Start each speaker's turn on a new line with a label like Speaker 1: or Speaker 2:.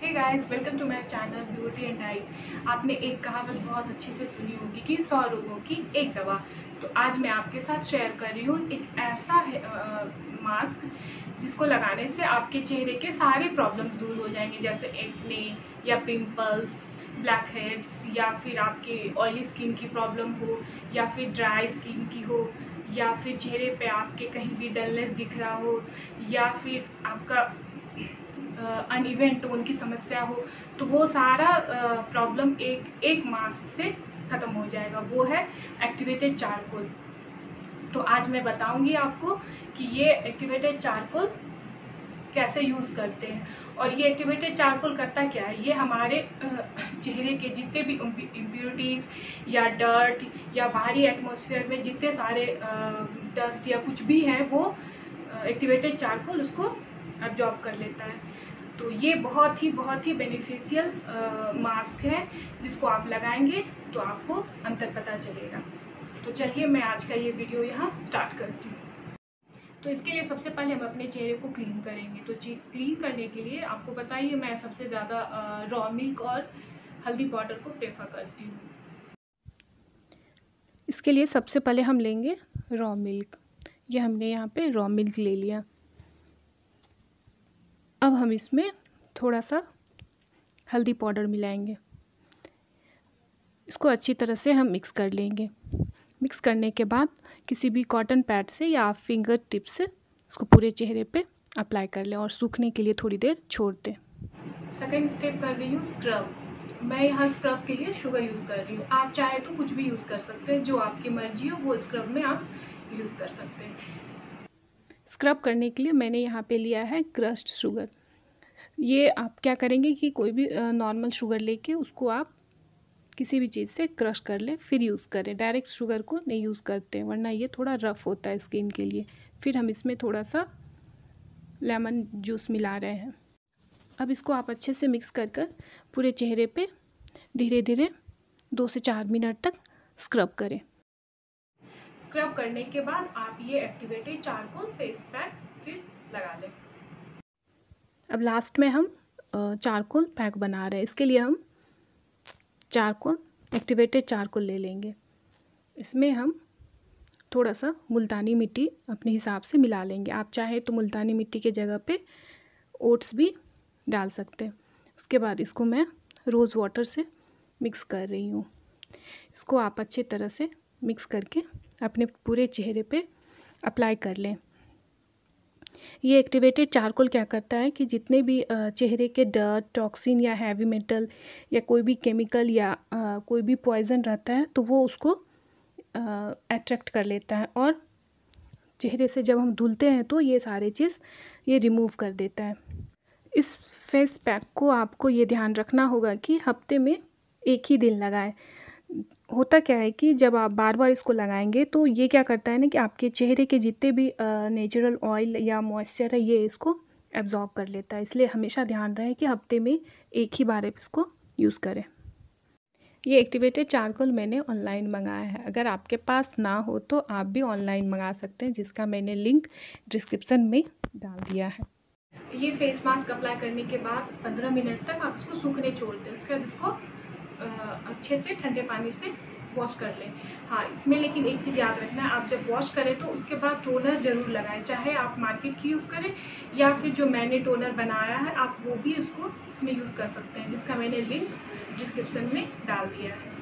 Speaker 1: Hey guys welcome to my channel beauty and diet आपने एक कहावत बहुत अच्छे से सुनी होगी कि सौ रोगों की एक दवा। तो आज मैं आपके साथ शेयर कर रही हूँ एक ऐसा है, आ, मास्क जिसको लगाने से आपके चेहरे के सारे प्रॉब्लम दूर हो जाएँगे जैसे एक्ने या पिंपल्स ब्लैक हेड्स या फिर आपके ऑयली स्किन की प्रॉब्लम हो या फिर ड्राई स्किन की हो या फिर चेहरे पे आपके कहीं भी डलनेस दिख रहा हो या फिर आपका अनइवन टोन की समस्या हो तो वो सारा प्रॉब्लम एक एक मास्क से ख़त्म हो जाएगा। वो है एक्टिवेटेड चारकोल तो आज मैं बताऊँगी आपको कि ये एक्टिवेटेड चारकोल कैसे यूज़ करते हैं। और ये एक्टिवेटेड चारकोल करता क्या है? ये हमारे चेहरे के जितने भी इम्प्योरिटीज़ या डर्ट या बाहरी एटमॉस्फेयर में जितने सारे डस्ट या कुछ भी है, वो एक्टिवेटेड चारकोल उसको एब्जॉर्ब कर लेता है। तो ये बहुत ही बहुत ही बेनिफिशियल मास्क है, जिसको आप लगाएँगे तो आपको अंतर पता चलेगा। तो चलिए मैं आज का ये वीडियो यहाँ स्टार्ट करती हूँ। तो इसके लिए सबसे पहले हम अपने चेहरे को क्लीन करेंगे। तो क्लीन करने के लिए आपको बताइए, मैं सबसे ज़्यादा रॉ मिल्क और हल्दी पाउडर को प्रेफर करती हूँ।
Speaker 2: इसके लिए सबसे पहले हम लेंगे रॉ मिल्क ये हमने यहाँ पे रॉ मिल्क ले लिया। अब हम इसमें थोड़ा सा हल्दी पाउडर मिलाएँगे। इसको अच्छी तरह से हम मिक्स कर लेंगे। मिक्स करने के बाद किसी भी कॉटन पैड से या फिंगर टिप से इसको पूरे चेहरे पे अप्लाई कर लें और सूखने के लिए थोड़ी देर छोड़ दें।
Speaker 1: सेकेंड स्टेप कर रही हूँ स्क्रब मैं यहाँ स्क्रब के लिए शुगर यूज़ कर रही हूँ। आप चाहे तो कुछ भी यूज़ कर सकते हैं। जो आपकी मर्ज़ी हो, वो स्क्रब में आप यूज़ कर सकते हैं।
Speaker 2: स्क्रब करने के लिए मैंने यहाँ पे लिया है क्रस्ट शुगर। ये आप क्या करेंगे कि कोई भी नॉर्मल शुगर लेके उसको आप किसी भी चीज़ से क्रश कर लें, फिर यूज़ करें। डायरेक्ट शुगर को नहीं यूज़ करते हैं वरना ये थोड़ा रफ़ होता है स्किन के लिए। फिर हम इसमें थोड़ा सा लेमन जूस मिला रहे हैं। अब इसको आप अच्छे से मिक्स कर कर पूरे चेहरे पे धीरे धीरे दो से चार मिनट तक स्क्रब करें।
Speaker 1: स्क्रब करने के बाद आप ये एक्टिवेटेड चारकोल फेस पैक फिर लगा लें।
Speaker 2: अब लास्ट में हम चारकोल पैक बना रहे हैं। इसके लिए हम चारकोल एक्टिवेटेड चारकोल ले लेंगे। इसमें हम थोड़ा सा मुल्तानी मिट्टी अपने हिसाब से मिला लेंगे। आप चाहे तो मुल्तानी मिट्टी के जगह पे ओट्स भी डाल सकते हैं। उसके बाद इसको मैं रोज़ वाटर से मिक्स कर रही हूँ। इसको आप अच्छे तरह से मिक्स करके अपने पूरे चेहरे पे अप्लाई कर लें। ये एक्टिवेटेड चारकोल क्या करता है कि जितने भी चेहरे के डर्ट, टॉक्सिन या हैवी मेटल या कोई भी केमिकल या कोई भी पॉइज़न रहता है तो वो उसको अट्रैक्ट कर लेता है और चेहरे से जब हम धुलते हैं तो ये सारे चीज़ ये रिमूव कर देता है। इस फेस पैक को आपको ये ध्यान रखना होगा कि हफ़्ते में एक ही दिन लगाएँ। होता क्या है कि जब आप बार बार इसको लगाएँगे तो ये क्या करता है ना कि आपके चेहरे के जितने भी नेचुरल ऑयल या मॉइस्चर है, ये इसको एब्जॉर्ब कर लेता है। इसलिए हमेशा ध्यान रहे कि हफ़्ते में एक ही बार आप इसको यूज़ करें। ये एक्टिवेटेड चारकोल मैंने ऑनलाइन मंगाया है। अगर आपके पास ना हो तो आप भी ऑनलाइन मंगा सकते हैं, जिसका मैंने लिंक डिस्क्रिप्सन में डाल दिया है।
Speaker 1: ये फेस मास्क अप्लाई करने के बाद 15 मिनट तक आप इसको सूखने छोड़ दें। उसके बाद इसको अच्छे से ठंडे पानी से वॉश कर लें। हाँ इसमें लेकिन एक चीज़ याद रखना है, आप जब वॉश करें तो उसके बाद टोनर ज़रूर लगाएँ, चाहे आप मार्केट की यूज़ करें या फिर जो मैंने टोनर बनाया है, आप वो भी उसको इसमें यूज़ कर सकते हैं, जिसका मैंने लिंक डिस्क्रिप्शन में डाल दिया है।